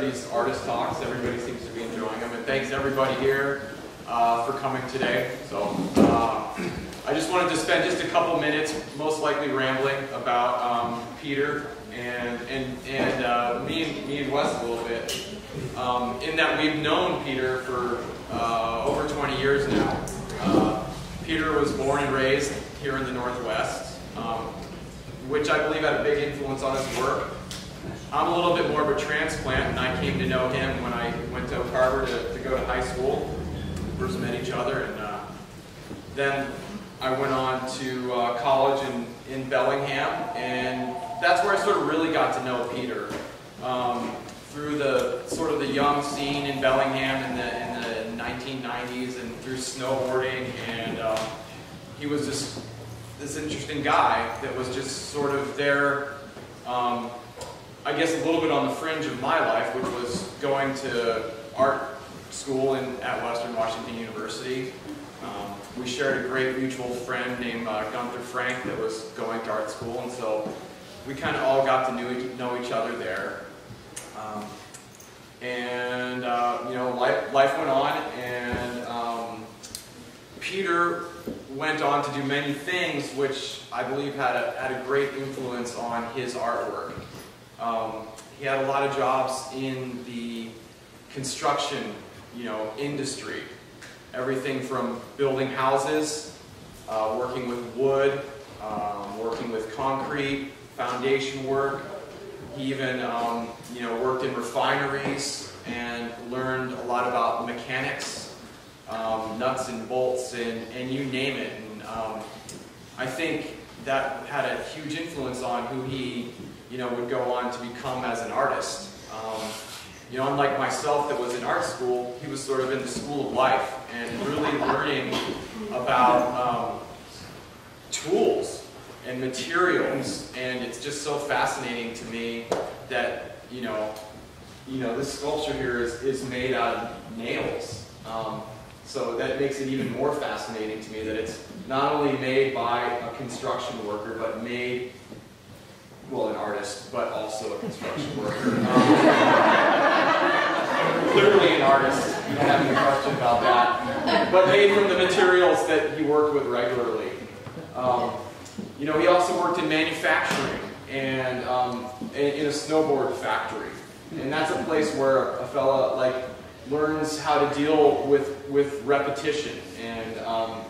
these artist talks. Everybody seems to be enjoying them. And thanks everybody here uh, for coming today. So uh, I just wanted to spend just a couple minutes, most likely rambling about um, Pieter and and and uh, me and me and Wes a little bit. Um, in that we've known Pieter for uh, over 20 years now. Uh, Pieter was born and raised here in the Northwest. Um, which I believe had a big influence on his work. I'm a little bit more of a transplant, and I came to know him when I went to Oak Harbor to, to go to high school. First met each other, and uh, then I went on to uh, college in, in Bellingham, and that's where I sort of really got to know Pieter. Um, through the sort of the young scene in Bellingham in the, in the 1990s, and through snowboarding, and um, he was just this interesting guy that was just sort of there, um, I guess a little bit on the fringe of my life, which was going to art school in, at Western Washington University. Um, we shared a great mutual friend named uh, Gunther Frank that was going to art school, and so we kind of all got to know each, know each other there. Um, and, uh, you know, life, life went on, and um, Pieter went on to do many things which I believe had a, had a great influence on his artwork. Um, he had a lot of jobs in the construction you know, industry. Everything from building houses, uh, working with wood, um, working with concrete, foundation work. He even um, you know, worked in refineries and learned a lot about mechanics um, nuts and bolts and, and you name it. And um, I think that had a huge influence on who he, you know, would go on to become as an artist. Um, you know, unlike myself that was in art school, he was sort of in the school of life and really learning about um, tools and materials. And it's just so fascinating to me that, you know, you know, this sculpture here is, is made out of nails. Um, so that makes it even more fascinating to me that it's not only made by a construction worker, but made, well, an artist, but also a construction worker. Um, clearly an artist, you don't have any question about that. But made from the materials that he worked with regularly. Um, you know, he also worked in manufacturing and um, in, a snowboard factory. And that's a place where a fella like learns how to deal with, with repetition. And, um,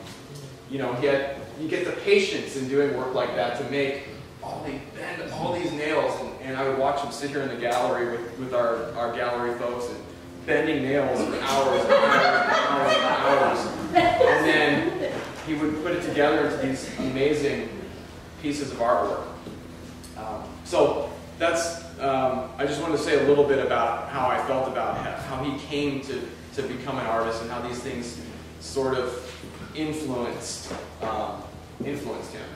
you know, he had, you get the patience in doing work like that to make these, bend all these nails. And, and I would watch him sit here in the gallery with, with our, our gallery folks and bending nails for hours and hours and hours and hours. And then he would put it together into these amazing pieces of artwork. Um, so that's um, I just wanted to say a little bit about how I felt about how he came to, to become an artist and how these things sort of influenced um, influenced him.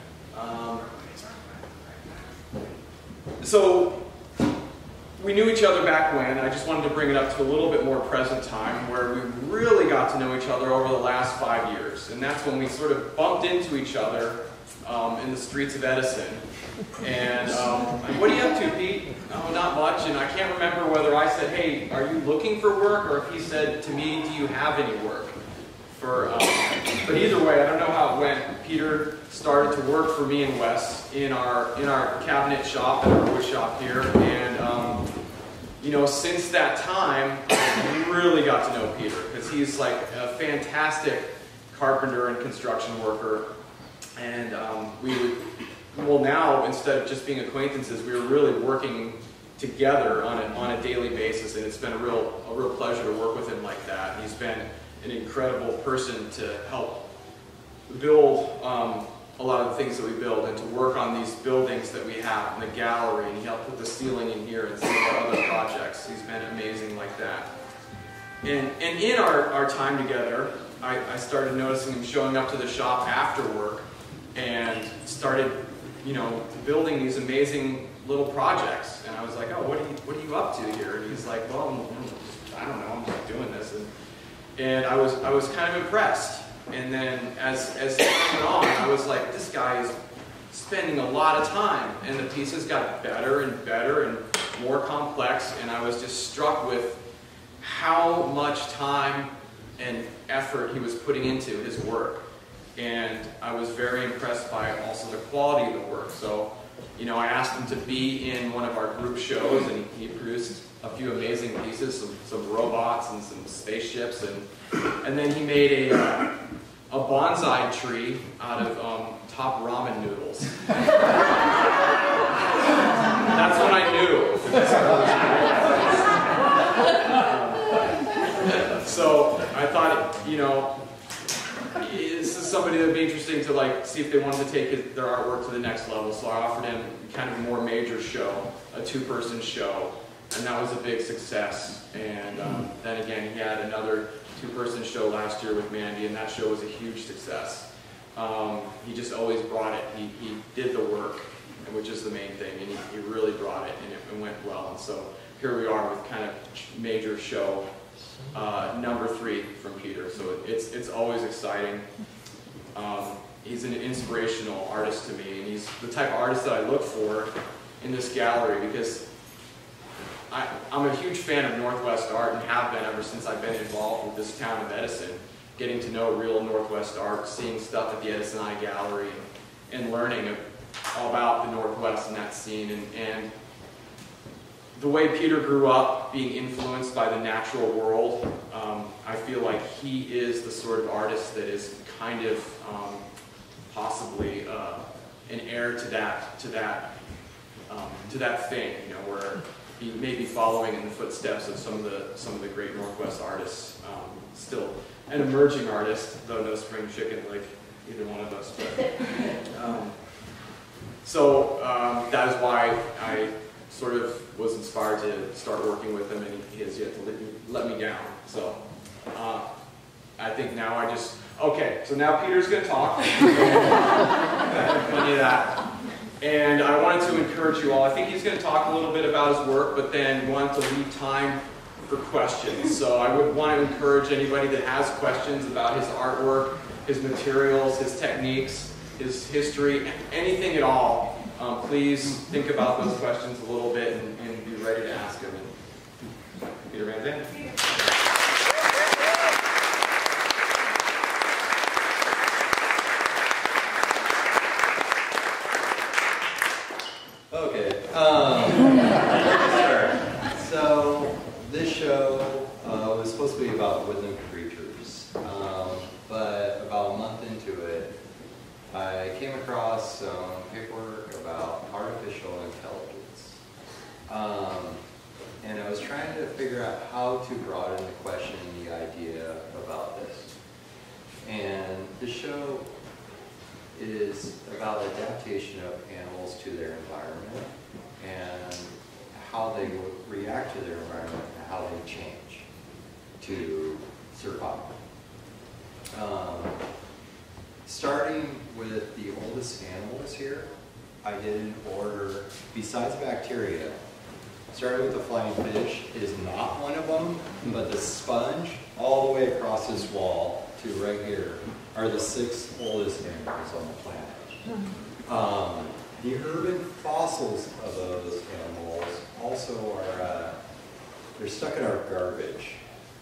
So we knew each other back when. I just wanted to bring it up to a little bit more present time where we really got to know each other over the last five years. And that's when we sort of bumped into each other um, in the streets of Edison. And um, what are you up to, Pete? Oh, not much. And I can't remember whether I said, hey, are you looking for work? Or if he said to me, do you have any work? For, um, but either way, I don't know how it went. Pieter started to work for me and Wes in our, in our cabinet shop, in our wood shop here. And, um, you know, since that time, we really got to know Pieter because he's like a fantastic carpenter and construction worker. And um, we would well now, instead of just being acquaintances, we were really working together on a, on a daily basis, and it's been a real, a real pleasure to work with him like that. He's been an incredible person to help build um, a lot of the things that we build and to work on these buildings that we have in the gallery and he helped put the ceiling in here and some of our other projects. He's been amazing like that. And, and in our, our time together, I, I started noticing him showing up to the shop after work and started, you know, building these amazing little projects. And I was like, oh, what are you, what are you up to here? And he's like, well, I'm, I don't know, I'm just doing. And, I was, I was kind of impressed. And then as, as time went on, I was like, this guy is spending a lot of time. And the pieces got better and better and more complex. And I was just struck with how much time and effort he was putting into his work. And I was very impressed by also the quality of the work. So, you know, I asked him to be in one of our group shows, and he, he produced a few amazing pieces, some, some robots and some spaceships, and, and then he made a, uh, a bonsai tree out of um, top ramen noodles. That's when I knew. so I thought, you know, this is somebody that would be interesting to like see if they wanted to take his, their artwork to the next level. So I offered him kind of a more major show, a two-person show, and that was a big success. And um, then again, he had another two-person show last year with Mandy, and that show was a huge success. Um, he just always brought it. He, he did the work, which is the main thing, and he, he really brought it, and it, it went well. And so here we are with kind of major show uh, number three from Pieter. So it's, it's always exciting. Um, he's an inspirational artist to me, and he's the type of artist that I look for in this gallery because I, am a huge fan of Northwest art and have been ever since I've been involved with this town of Edison, getting to know real Northwest art, seeing stuff at the Edison Eye Gallery, and, and learning all about the Northwest and that scene. And, and the way Pieter grew up, being influenced by the natural world, um, I feel like he is the sort of artist that is kind of um, possibly uh, an heir to that to that um, to that thing, you know, where may be following in the footsteps of some of the some of the great Northwest artists. Um, still an emerging artist, though no spring chicken like either one of us. But um, so um, that is why I sort of was inspired to start working with him, and he has yet to let me, let me down. So uh, I think now I just, okay, so now Pieter's going to talk. That. And I wanted to encourage you all. I think he's going to talk a little bit about his work, but then want to leave time for questions. So I would want to encourage anybody that has questions about his artwork, his materials, his techniques, his history, anything at all, um, please think about those questions a little bit and, and be ready to ask them. Pieter VanZanden. Okay. Um, sure. So this show uh, was supposed to be about woodland creatures, um, but about a month into it, I came across some paperwork about artificial intelligence. Um, and I was trying to figure out how to broaden the question the idea about this. And the show is about adaptation of animals to their environment and how they react to their environment and how they change to survive. Um, starting with the oldest animals here, I did an order, besides bacteria, started with the flying fish is not one of them, but the sponge all the way across this wall to right here are the six oldest animals on the planet. Um, the urban fossils of those animals also are, uh, they're stuck in our garbage.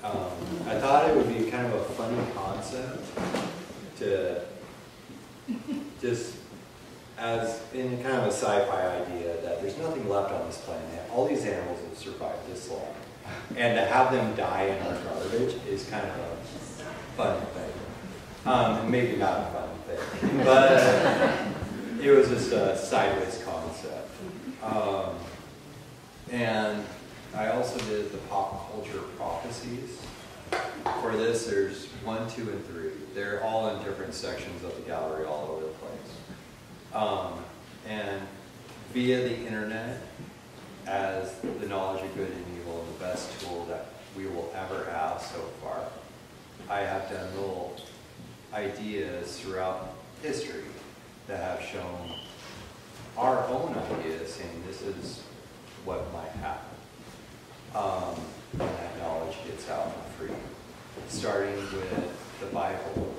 Um, I thought it would be kind of a funny concept to just as in kind of a sci-fi idea that there's nothing left on this planet. All these animals have survived this long. And to have them die in our garbage is kind of a fun thing. Um, maybe not a fun thing, but it was just a sideways concept. Um, and I also did the pop culture prophecies. For this, there's one, two, and three. They're all in different sections of the gallery all over the place. Um, and via the internet, as the knowledge of good and evil, the best tool that we will ever have so far, I have done little ideas throughout history that have shown our own ideas, saying this is what might happen. Um, when that knowledge gets out and free. Starting with the Bible,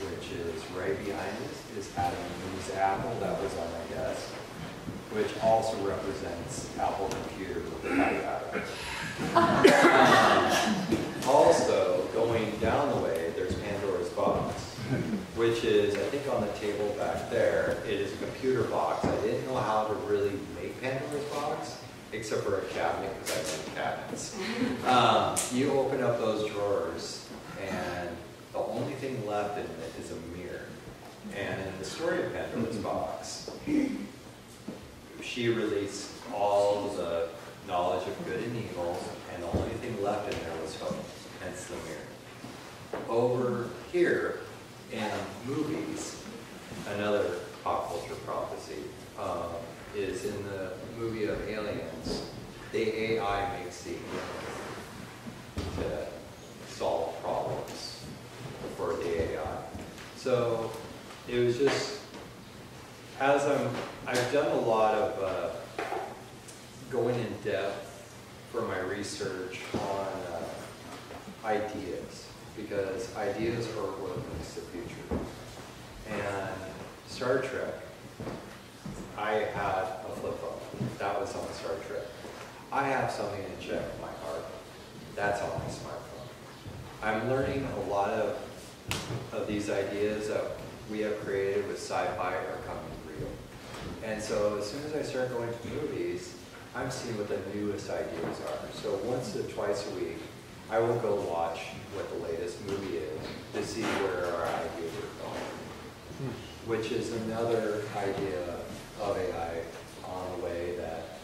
which is right behind us, is Adam and Eve's apple that was on my desk, which also represents Apple computer with the typewriter. Um, Also, going down the way, there's Pandora's box, which is, I think on the table back there, it is a computer box. I didn't know how to really make Pandora's box, except for a cabinet, because I make cabinets. Um, you open up those drawers, and the only thing left in it is a mirror. And in the story of Pandora's box, she released all the knowledge of good and evil, and the only thing left in there was hope, hence the mirror. Over here, in movies, another pop culture prophecy, um, is in the movie of Aliens, the AI makes the alien to solve problems for the AI. So it was just, as I'm, I've done a lot of uh, going in depth for my research on uh, ideas, because ideas are what makes the future. And Star Trek, I had a flip phone. That was on Star Trek. I have something to check my heart. That's on my smartphone. I'm learning a lot of, of these ideas that we have created with sci-fi are coming real. And so as soon as I start going to movies, I'm seeing what the newest ideas are. So once or twice a week, I will go watch what the latest movie is to see where our ideas are going. Which is another idea of AI on the way that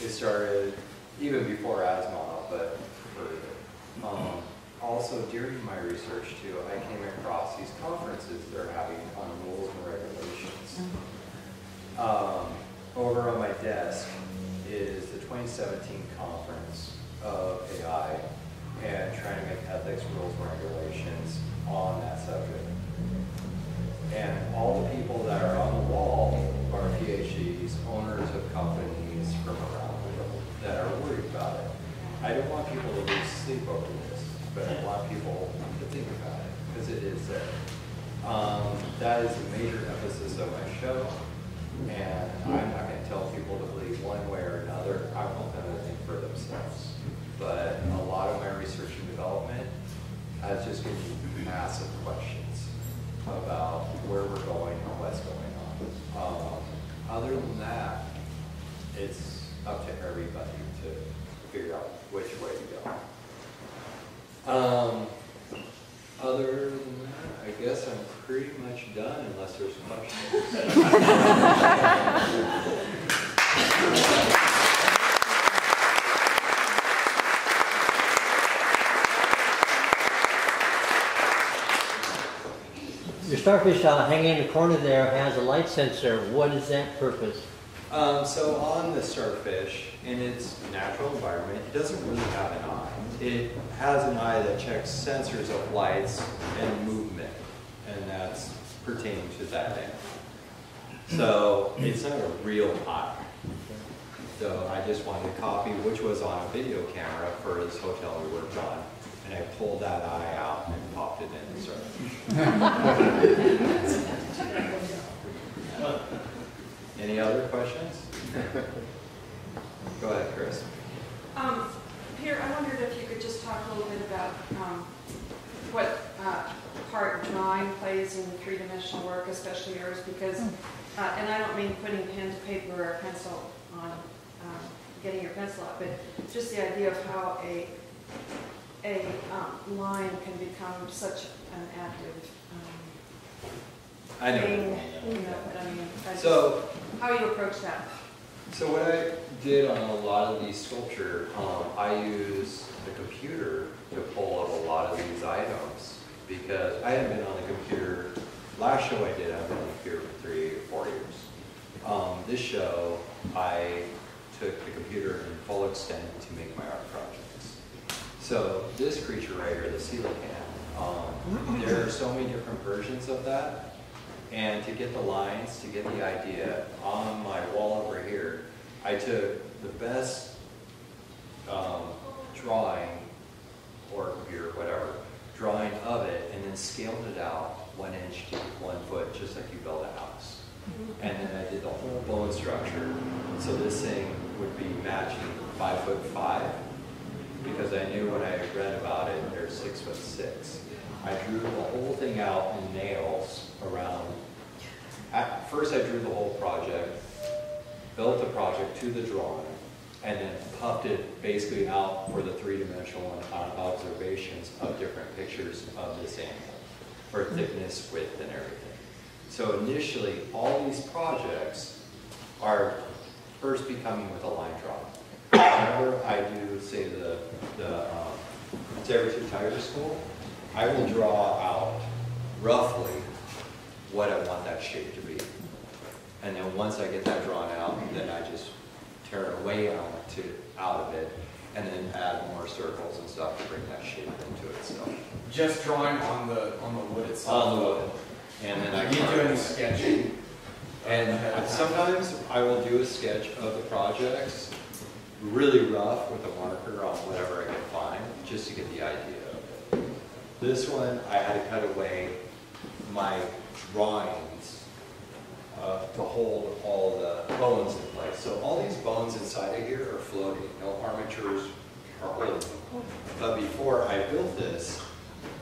it started even before Asimov, but further. Um, also, during my research too, I came across these conferences they're having on rules and regulations. Um, over on my desk is the 2017 conference of AI and trying to make ethics, rules, and regulations on that subject. And all the people that are on the wall are PhDs, owners of companies from around the world that are worried about it. I don't want people to lose sleep over this, but I want people to think about it, because it is there. Um, that is a major emphasis of my show, and I'm not gonna tell people to believe one way or another, I want them to think for themselves. But a lot of my research and development has just given me massive questions about where we're going and what's going on. Um, other than that, it's up to everybody to figure out which way to go. Um, other than that, I guess I'm pretty much done unless there's questions. Your starfish uh, hanging in the corner there has a light sensor. What is that purpose? Um, so on the starfish, in its natural environment, it doesn't really have an eye. It has an eye that checks sensors of lights and movement, and that's pertaining to that end. So it's not a real eye. So I just wanted a copy, which was on a video camera for this hotel we worked on, and I pulled that eye out and popped it in the starfish. Any other questions? Go ahead, Chris. Um, Pieter, I wondered if you could just talk a little bit about um, what uh, part drawing plays in three-dimensional work, especially yours, because, uh, and I don't mean putting pen to paper or pencil on, um, getting your pencil out, but just the idea of how a, a um, line can become such an active um, I know. thing, you know, I mean, I just- So, how you approach that. so what I did on a lot of these sculpture, um, I use the computer to pull up a lot of these items because I haven't been on the computer. Last show I did, I've been on the computer for three or four years. this show, I took the computer in full extent to make my art projects. So this creature right here, the coelacanth, um, there are so many different versions of that. And to get the lines, to get the idea, on my wall over here, I took the best um, drawing or computer, whatever, drawing of it, and then scaled it out one inch to one foot, just like you build a house. And then I did the whole bone structure, so this thing would be matching five foot five, because I knew when I read about it, they're six foot six. I drew the whole thing out in nails around, at first I drew the whole project, built the project to the drawing, and then puffed it basically out for the three-dimensional observations of different pictures of this animal, for thickness, width, and everything. So initially, all these projects are first becoming with a line drawing. Whenever I do, say, the, the um, Saber-Tooth School, I will draw out roughly what I want that shape to be. And then once I get that drawn out, then I just tear away out to, out of it, and then add more circles and stuff to bring that shape into itself. Just drawing on the, on the wood itself. On the wood. And then I do any sketching? And sometimes I will do a sketch of the projects, really rough with a marker on whatever I can find, just to get the idea. This one, I had to cut away my drawings uh, to hold all the bones in place. So all these bones inside of here are floating, no armatures are holding them. But before I built this,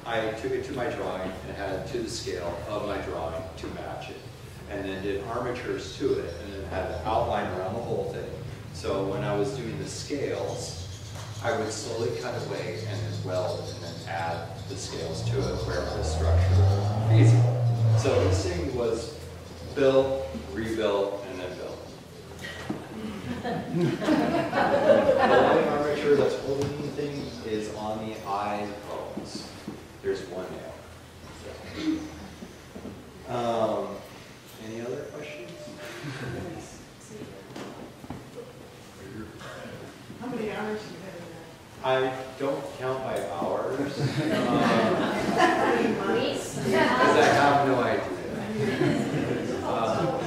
I took it to my drawing and had it to the scale of my drawing to match it. And then did armatures to it and then had an outline around the whole thing. So when I was doing the scales, I would slowly cut away and then weld and then add the scales to it was structurally feasible. So this thing was built, rebuilt, and then built. The only armature that's holding anything is on the eye bones. There's one nail. Um, any other questions? How many hours I don't count by hours. um, that? Any money? Because I have no idea. Um,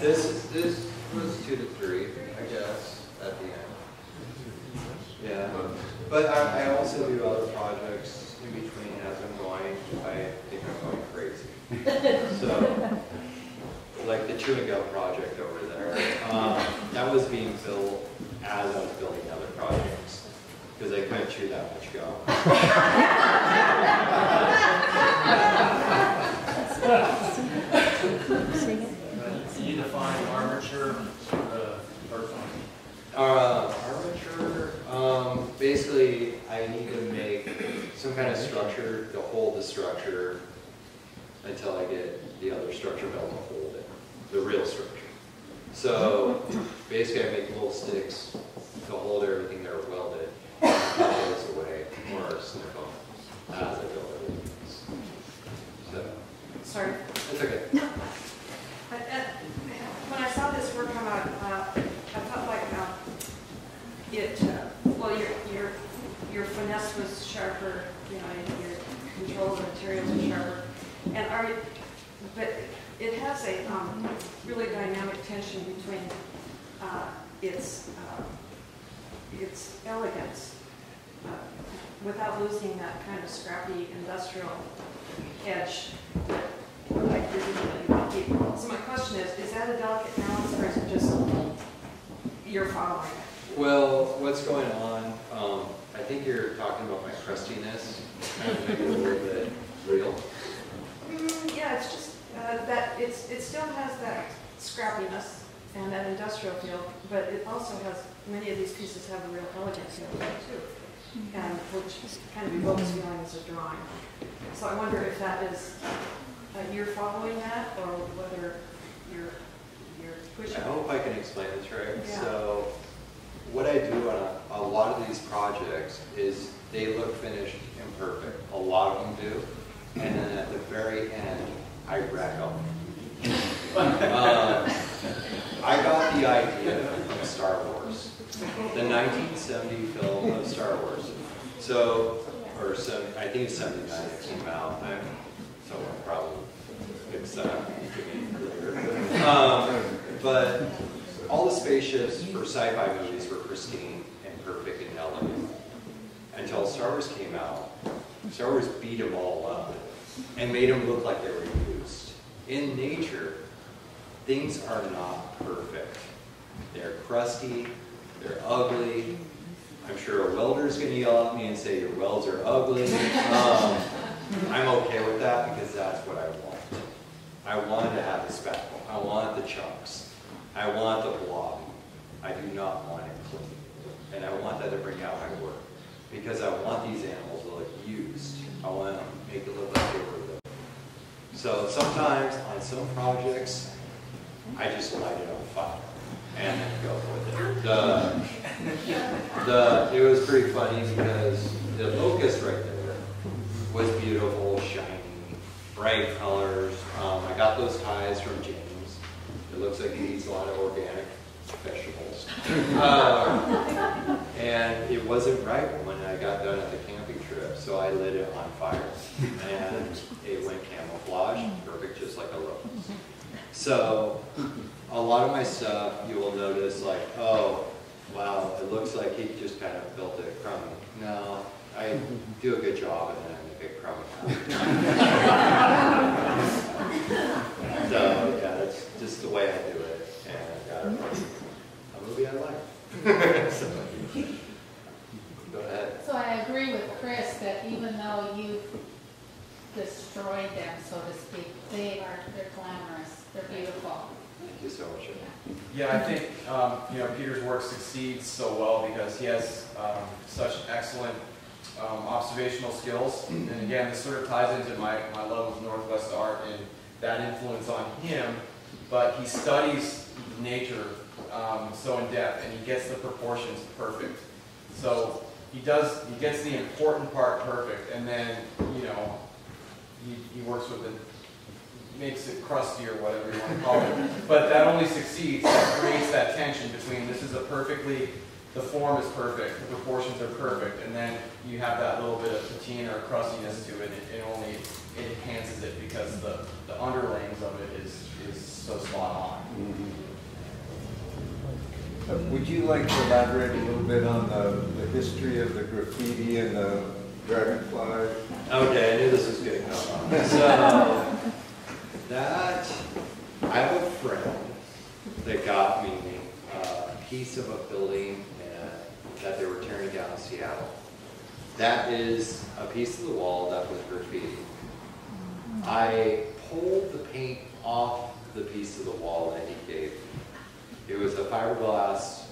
This, this was two to three, I guess, at the end. Yeah, but I, I also do other projects in between as I'm going, I think I'm going crazy. So, like the chewing gum project over there, um, that was being built as I was building other projects, because I that much gum. You define armature, uh, one. Uh, armature, um, basically, I need to make some kind of structure to hold the structure until I get the other structure built to hold it, the real structure. So, basically, I make little sticks to hold everything that are welded, and cut those away, or snip them as I everything. So, Sorry. it's okay. I- I- When I saw this work come out, uh, I felt like uh, it, uh, well, your, your, your finesse was sharper, you know, your control of the materials was sharper. And are, but it has a um, really dynamic tension between uh, its, uh, its elegance uh, without losing that kind of scrappy industrial edge that I presumably want people. So my question is, is that a delicate balance or is it just you're following it? Well, what's going on, um, I think you're talking about my crustiness, kind of a little bit real. Mm, Yeah, it's just uh, that, it's, it still has that scrappiness and that industrial feel, but it also has, many of these pieces have a real elegant feel to it too. And which kind of evokes feeling as a drawing. So I wonder if that is, uh, you're following that or whether you're, you're pushing. I hope I can explain this right. Yeah. So, what I do on a, a lot of these projects is they look finished and perfect. A lot of them do. And then at the very end, I wreck them. Um, I got the idea from Star Wars, the 1970 film of Star Wars. So, or seven, I think it's 79 it came out. I'm, someone probably fix that. Um, but all the spaceships for sci-fi movies were pristine and perfect and elegant until Star Wars came out. Star Wars beat them all up and made them look like they were used. In nature, things are not perfect. They're crusty, they're ugly. I'm sure a welder's gonna yell at me and say your welds are ugly. Um, I'm okay with that because that's what I want. I want to have the speckle. I want the chunks. I want the blob. I do not want it clean. And I want that to bring out my work. Because I want these animals to look used. I want to make it look like they were living. So sometimes on some projects, I just light it on fire and then go with it. The, the, it was pretty funny because the locust right there was beautiful, shiny, bright colors. Um, I got those ties from James. It looks like he eats a lot of organic vegetables. Um, and it wasn't right when I got done at the camping trip, so I lit it on fire. And it went camouflage, perfect, just like a locust. So a lot of my stuff, you will notice like, oh, wow, it looks like he just kind of built it crummy. No, I do a good job and then I make it crummy. so yeah, that's just the way I do it, and I got it a movie I like. so, go ahead. So I agree with Chris that even though you've destroyed them, so to speak, they are, they're glamorous, they're beautiful. Thank you so much. Yeah, I think, um, you know, Pieter's work succeeds so well because he has um, such excellent um, observational skills. And again, this sort of ties into my, my love of Northwest art and that influence on him. But he studies nature um, so in depth and he gets the proportions perfect. So he does, he gets the important part perfect and then, you know, he, he works with it, makes it crusty or whatever you want to call it. But that only succeeds, that creates that tension between this is a perfectly, the form is perfect, the proportions are perfect, and then you have that little bit of patina or crustiness to it, it, it only, it enhances it because the, the underlayings of it is, is so spot on. Uh, Would you like to elaborate a little bit on the, the history of the graffiti and the dragonfly? Okay, I knew this was gonna come up. So, that, I have a friend that got me a piece of a building that they were tearing down in Seattle. That is a piece of the wall that was graffiti. I pulled the paint off the piece of the wall that he gave me. It was a fiberglass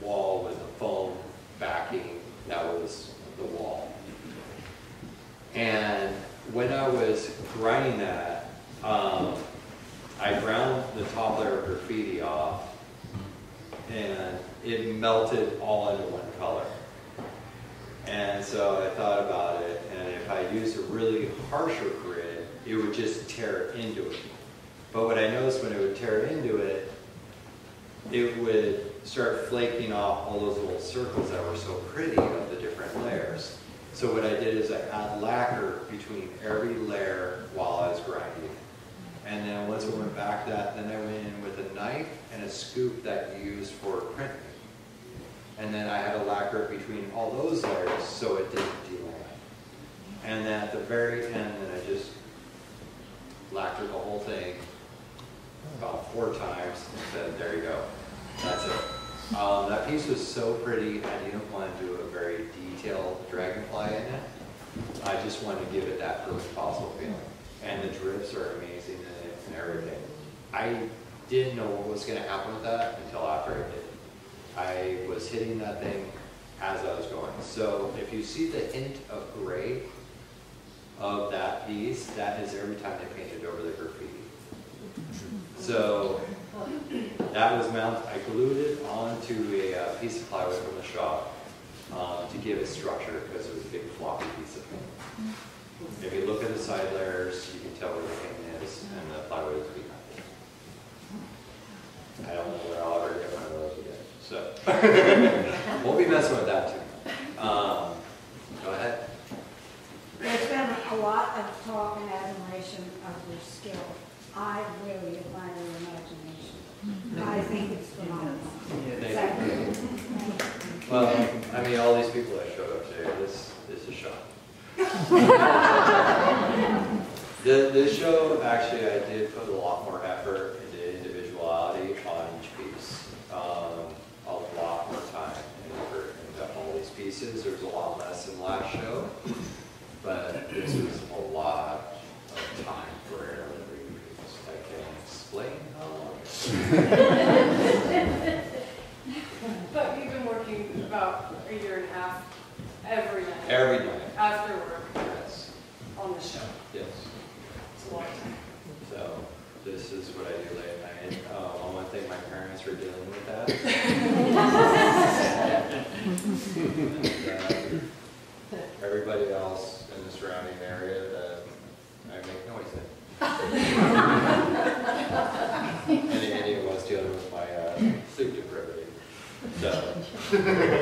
wall with a foam backing that was the wall. And when I was grinding that, um, I ground the top layer of graffiti off and it melted all into one color. And so I thought about it, and if I used a really harsher grid, it would just tear into it. But what I noticed when it would tear into it, it would start flaking off all those little circles that were so pretty of the different layers. So what I did is I add lacquer between every layer while I was grinding. And then once we went back that, then I went in with a knife and a scoop that you use for printing. And then I had a lacquer between all those layers so it didn't delay. And then at the very end, then I just lacquered the whole thing about four times and said, there you go. That's it. Um, that piece was so pretty, I didn't want to do a very detailed dragonfly in it. I just wanted to give it that first possible feeling. And the drifts are amazing and everything. I didn't know what was going to happen with that until after I did. I was hitting that thing as I was going. So if you see the hint of gray of that piece, that is every time they painted over the graffiti. So that was mounted, I glued it onto a uh, piece of plywood from the shop um, to give it structure because it was a big floppy piece of paint. If you look at the side layers, you can tell where the paint is and the plywood is behind it. I don't know where I'll ever get my rose again, so. this is what I do late at night. Um, I want to thank my parents for dealing with that. Uh, everybody else in the surrounding area that I make noise at. any, any of us dealing with my uh, sleep deprivation. So.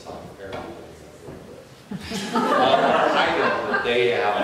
it's not uh, I know they have